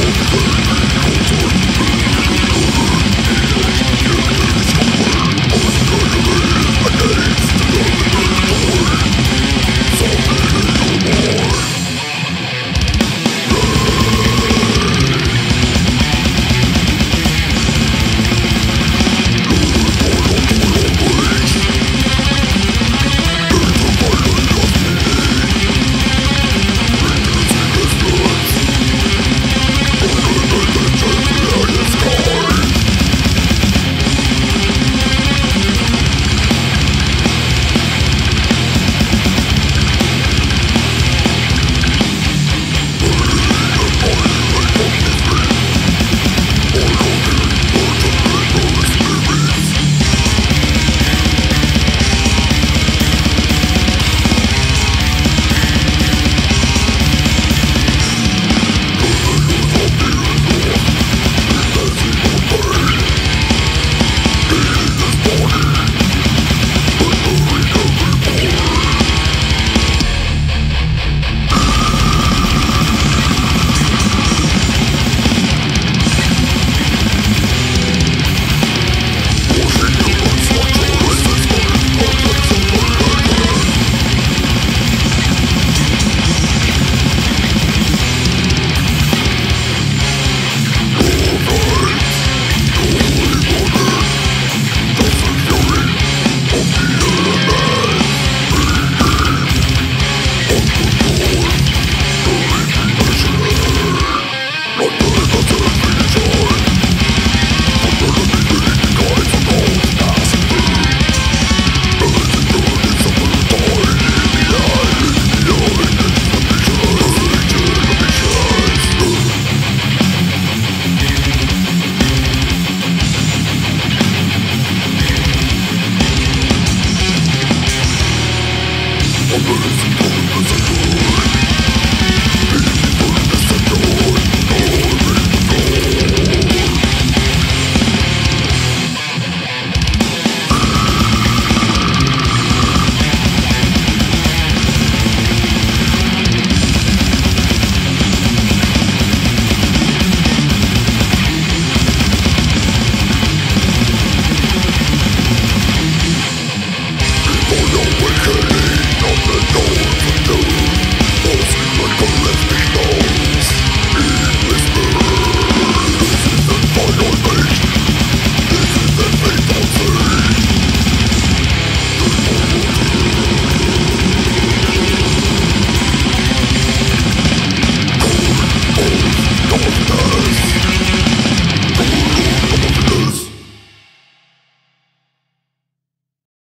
Thank Mercy.